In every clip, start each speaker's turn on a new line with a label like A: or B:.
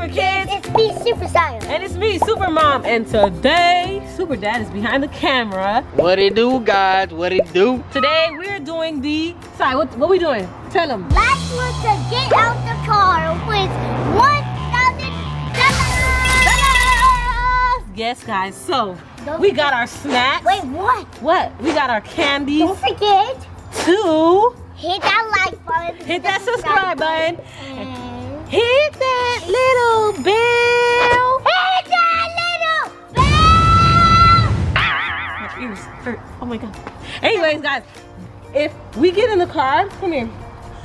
A: Super Kids.
B: It's me, Super Siah.
A: And it's me, Super Mom. And today, Super Dad is behind the camera.
C: What it do, guys? What it do?
A: Today, we're doing the... Sorry, what, what we doing? Tell them.
B: Last one to get out the car wins $1,000.
A: Yes, guys. So,
B: Don't
A: we got our snacks.
B: Wait, what?
A: What? We got our candies.
B: Don't forget,
A: Two.
B: hit that like button.
A: Hit that subscribe button.
B: And
A: Hit that little bell.
B: hit that little bell.
A: My ears hurt. Oh my god. Anyways, guys, if we get in the car, come here.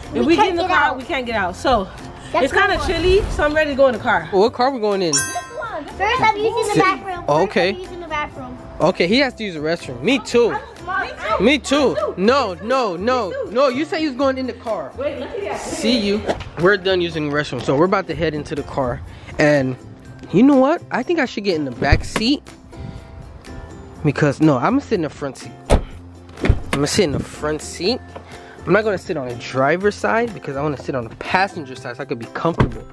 A: If we,
B: We
A: get in the
B: get
A: car,
B: out.
A: we can't get out. So
B: That's
A: it's kind of chilly, so I'm ready to go in the car.
C: What car we going in?
B: First, I'm using the
C: Sit-
B: bathroom. First,
C: Okay.
B: I'm using the bathroom.
C: Okay, he has to use the restroom. Me too. Me too. No, no, no, no. You said you was going in the car.
A: Wait, look at that.
C: See you. We're done using the restroom, so we're about to head into the car. And you know what? I think I should get in the back seat because no, I'm gonna sit in the front seat. I'm gonna sit in the front seat. I'm not gonna sit on the driver's side because I want to sit on the passenger side so I could be comfortable.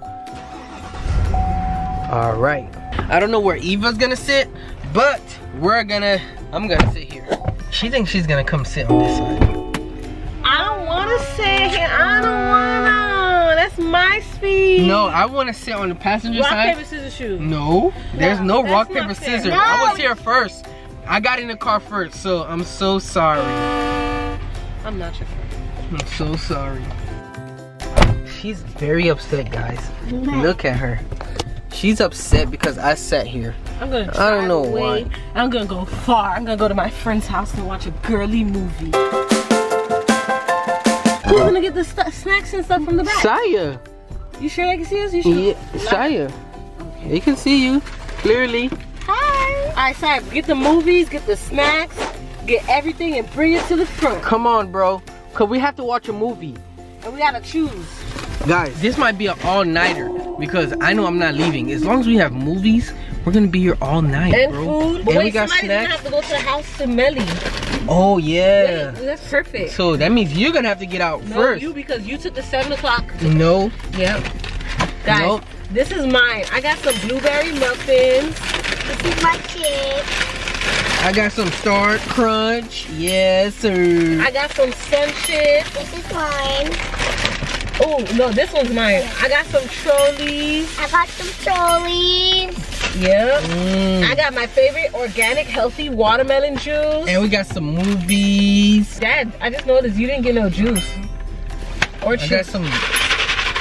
C: All right. I don't know where Eva's gonna sit, but we're gonna. I'm gonna sit here. She thinks she's gonna come sit on this side.
A: I don't want to sit here. I don't wanna. That's my speed.
C: No, I want to sit on the passenger
A: Rock
C: side.
A: paper scissors shoot.
C: No, there's no,
A: that's
C: rock, paper, scissors.
B: No.
C: I was here first. I got in the car first, so I'm so sorry.
A: I'm not your friend.
C: I'm so sorry. She's very upset, guys. Look at her. She's upset because I sat here.
A: I'm gonna.
C: I don't
A: drive
C: know
A: away.
C: why.
A: I'm gonna go far. I'm gonna go to my friend's house and watch a girly movie. Who's gonna get the snacks and stuff from the back?
C: Siah.
A: You sure they can see us? You sure?
C: Yeah, Siah. They can see you clearly.
A: Hi. All right, sorry. Get the movies, get the snacks, get everything, and bring it to the front.
C: Come on, bro. Cause we have to watch a movie.
A: And we gotta choose.
C: Guys, this might be an all-nighter because I know I'm not leaving. As long as we have movies, we're gonna be here all night,
A: And
C: bro.
A: food.
C: And
A: But
C: we got
A: somebody's gonna
C: snacks.
A: have to go to the house to Melly.
C: Oh yeah.
A: That's perfect.
C: So that means you're gonna have to get out
A: No,
C: first.
A: you because you took the seven o'clock.
C: No.
A: Yep. Guys,
C: Nope.
A: this is mine. I got some blueberry muffins.
B: This is my chip.
C: I got some Star Crunch. Yes, sir.
A: I got some sun chips.
B: This is mine.
A: Oh no, this one's mine. I got some trolleys.
B: I got some trolleys.
A: Yep.
C: Mm.
A: I got my favorite organic healthy watermelon juice.
C: And we got some movies.
A: Dad, I just noticed you didn't get no juice. Or
C: I got some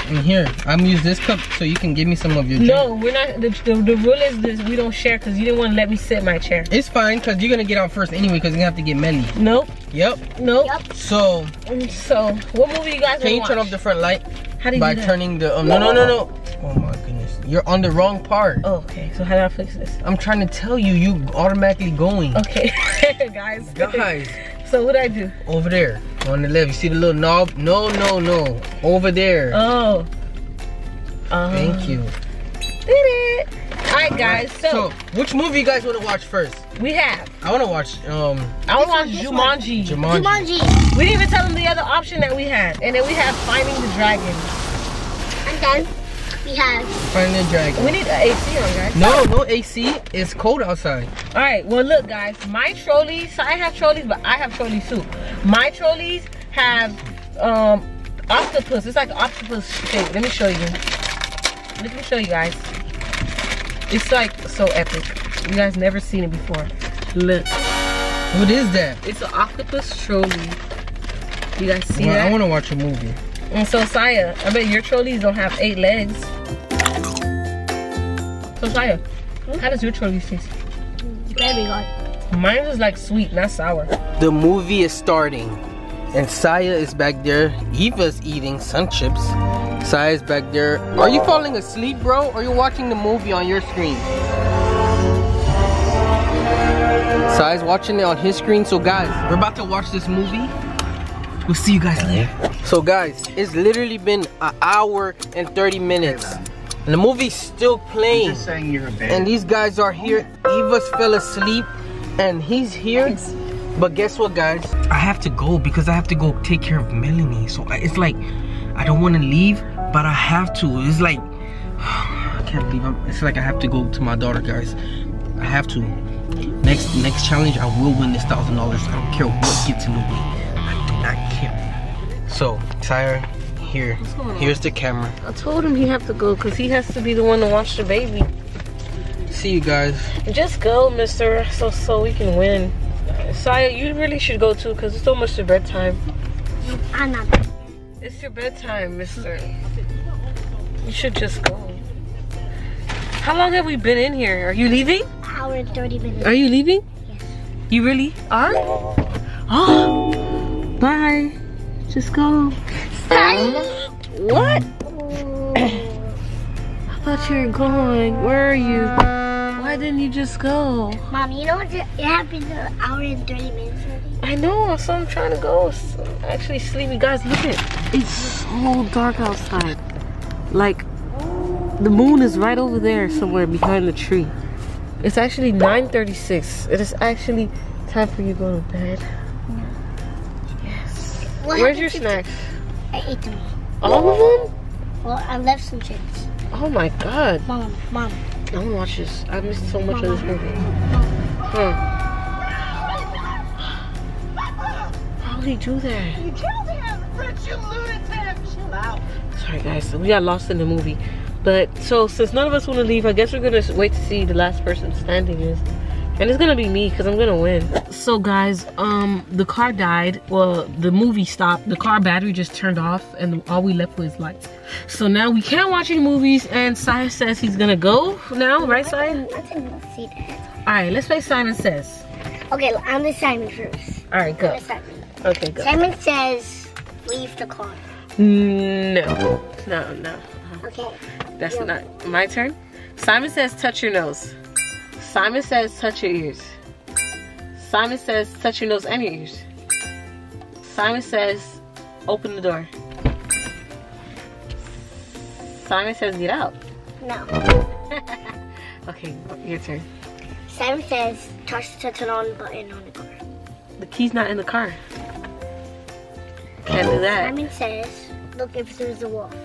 C: in here. I'm gonna use this cup so you can give me some of your juice.
A: No, we're not. The, the, the rule is this: we don't share because you didn't want to let me sit in my chair.
C: It's fine because you're gonna get out first anyway because you have to get Melly.
A: Nope,
C: Yep.
A: nope.
B: Yup.
C: So
A: So, what movie you guys
C: can you
A: want
C: turn off the front light
A: How do you
C: by
A: do that?
C: turning the um, no no no no. Oh my goodness. You're on the wrong part.
A: Oh, okay. So how do I fix this?
C: I'm trying to tell you, you automatically going.
A: Okay, guys.
C: Guys,
A: So what do I do?
C: over there on the left. You see the little knob? No, no, no. Over there.
A: Oh. Um,
C: Thank you.
A: Did it. All right, guys. So,
C: So, which movie you guys want to watch first?
A: we have.
C: I want to watch um
A: I want to watch Jumanji.
C: Jumanji.
B: Jumanji.
A: We didn't even tell them the other option that we had, and then we have Finding the Dragon.
B: And then we have
C: Find the Dragon.
A: We need an AC on, guys.
C: No, no AC. It's cold outside.
A: All right. Well, look, guys. My trolleys. So I have trolleys, but I have trolleys too. My trolleys have um octopus. It's like octopus shape. Let me show you. Let me show you guys. It's like so epic. You guys never seen it before. Look.
C: What is that?
A: It's an octopus trolley. You guys see
C: Well,
A: that?
C: I want to watch a movie.
A: And so Siah, I bet your trolleys don't have eight legs. So Siah, hmm? how does your trolley taste?
B: very good.
A: Mine is like sweet, not sour.
C: The movie is starting, and Siah is back there. Eva's eating sun chips. Siah's back there. Are you falling asleep, bro? Or are you watching the movie on your screen? Siah's watching it on his screen. So guys, we're about to watch this movie. We'll see you guys later. So guys, it's literally been an hour and 30 minutes. And the movie's still playing.
D: Just saying you're a baby.
C: And these guys are here. Eva's fell asleep and he's here. But guess what, guys? I have to go because I have to go take care of Melanie. So it's like, I don't want to leave, but I have to. It's like, I can't believe I'm, it's like I have to go to my daughter, guys. I have to. Next next challenge, I will win this thousand dollars. I don't care what gets in the way. So, Sire, here,
A: going on?
C: here's the camera.
A: I told him he have to go because he has to be the one to watch the baby.
C: See you guys.
A: Just go, mister, so so we can win. Siah, you really should go too because it's almost your bedtime.
B: I'm not.
A: It's your bedtime, mister. You should just go. How long have we been in here? Are you leaving?
B: Hour and 30 minutes.
A: Are you leaving?
B: Yes.
A: You really are? Oh, bye. Just go. What? Oh. I thought you were going. Where are you? Why didn't you just go?
B: Mom, you know what? It happened an hour and 30 minutes already.
A: I know, so I'm trying to go. It's actually sleepy. Guys, look at It's so dark outside. Like, the moon is right over there somewhere behind the tree. It's actually 9.36. It is actually time for you to go to bed. Yes.
B: What
A: Where's your
B: happened to-
A: snacks?
B: I ate them.
A: All All of them?
B: Well, I left some chips.
A: Oh my god.
B: Mom, mom.
A: I want to watch this. I missed so much of this movie. Huh. How would he do that?
D: You killed him! Rich, you lunatic! Chill out.
A: Sorry guys, we got lost in the movie. But so since none of us want to leave, I guess we're gonna wait to see the last person standing is. And it's gonna be me because I'm gonna win. So guys, um, the car died. Well, the movie stopped. The car battery just turned off, and all we left was lights. So now we can't watch any movies. And Sai says he's gonna go now, right, Sai?
B: I didn't see that.
A: All right, let's play Simon Says.
B: Okay, I'm the Simon first.
A: All right, go.
B: Simon.
A: Okay, go.
B: Simon says, leave the car.
A: No, no, no.
B: Okay.
A: That's not my turn. Simon says, touch your nose. Simon says, touch your ears. Simon says, touch your nose and your ears. Simon says, open the door. Simon says, get out.
B: No.
A: Okay, your turn.
B: Simon says, touch the turn on button on the car.
A: The key's not in the car. Can't do that.
B: Simon says, look if there's a wolf.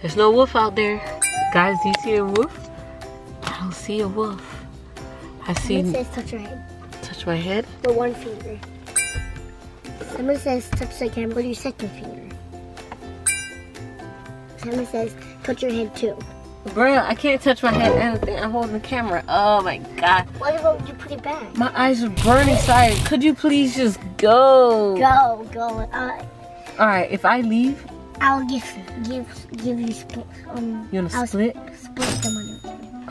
A: There's no wolf out there. Guys, do you see a wolf? See a wolf. I see,
B: Simon says, touch your head
A: touch my head.
B: with one finger. Simon says, touch the camera with your second finger. Simon says, touch your head too.
A: Bruh, I can't touch my head anything. I'm holding the camera. Oh my god.
B: What about you put it back?
A: My eyes are burning. Sorry. Could you please just go?
B: Go, go. Uh,
A: Alright, if I leave,
B: I'll give give give you split. Um,
A: You wanna
B: I'll
A: split?
B: Split the money.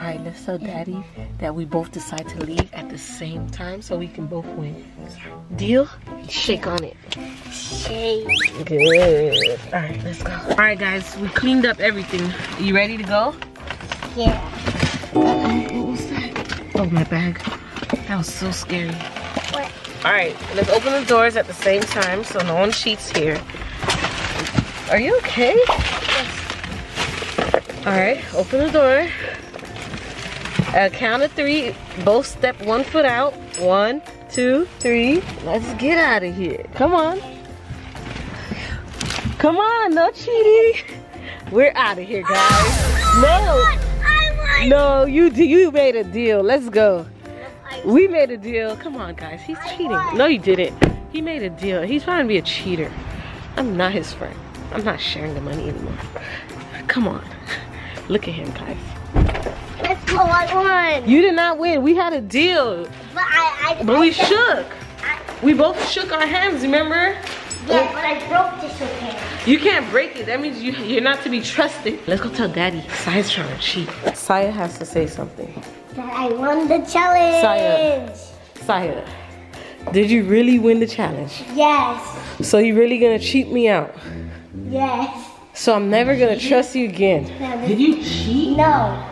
A: Alright, let's tell daddy that we both decide to leave at the same time so we can both win. Deal? Shake on it.
B: Shake.
A: Good. Alright, let's go. Alright guys, we cleaned up everything. Are you ready to go?
B: Yeah.
A: What was that? Oh, my bag. That was so scary.
B: What?
A: Alright, let's open the doors at the same time so no one cheats here. Are you okay? Yes. Alright, open the door. A count of three, both step one foot out. One, two, three. Let's get out of here. Come on. Come on, no cheating. We're out of here, guys. No, no, you you made a deal. Let's go. We made a deal. Come on, guys. He's cheating. No, you didn't. He made a deal. He's trying to be a cheater. I'm not his friend. I'm not sharing the money anymore. Come on. Look at him, guys.
B: Let's. I won.
A: You did not win. We had a deal.
B: But I, I.
A: But we
B: said-
A: shook.
B: I,
A: We both shook our hands, remember?
B: yeah, but I broke this with him.
A: You can't break it. That means you, you're not to be trusted. Let's go tell daddy. Siah's trying to cheat. Siah has to say something.
B: That I won the challenge.
A: Siah, Siah. did you really win the challenge?
B: Yes.
A: So you're really gonna cheat me out?
B: Yes.
A: So I'm never gonna trust you again.
B: Now
C: Did you cheat?
B: no.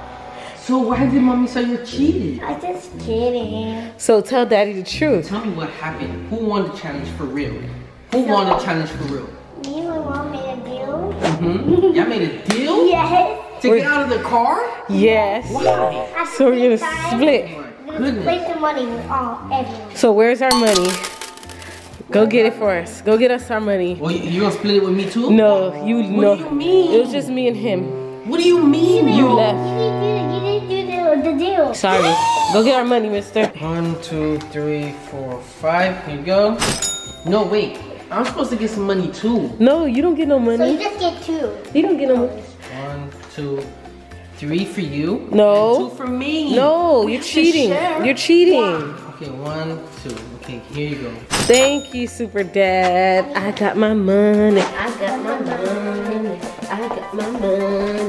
C: So why did mommy say you cheated?
B: I just kidding.
A: So tell daddy the truth.
C: Tell me what happened. Who won the challenge for real? Who won the challenge for real?
B: Me and my mom made a deal.
C: Mm-hmm. Y'all made a deal
B: Yes.
C: to get out of the car?
A: Yes.
C: Why?
A: So
B: the
A: we're gonna
B: time,
A: split.
B: We're gonna
C: Goodness.
B: split the money with all everyone.
A: So where's our money? Go get it for us. Go get us our money.
C: Well, you, you gonna split it with me too?
A: No, you
C: What
A: no.
C: do you mean?
A: It was just me and him.
C: What do you mean?
A: You left.
B: You didn't do, you didn't do the, the deal.
A: Sorry. Go get our money, mister.
C: One, two, three, four, five. Here you go. No, wait. I'm supposed to get some money too.
A: No, you don't get no money.
B: So you just get two.
A: You don't get no money.
C: One, two, three for you.
A: No.
C: And two for me.
A: No,
C: We
A: you're cheating. You're cheating.
C: Okay, one, two. Okay, here you go.
A: Thank you, Super Dad. I got my money. I got my money. I got my money.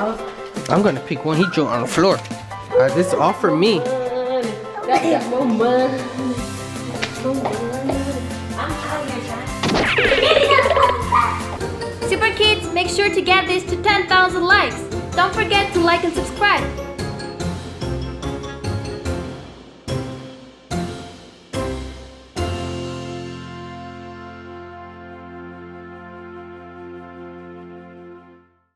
A: Dollars.
C: I'm gonna pick one. He drew on the floor. Uh, this is all for me.
E: Super Kids, make sure to get this to 10,000 likes. Don't forget to like and subscribe.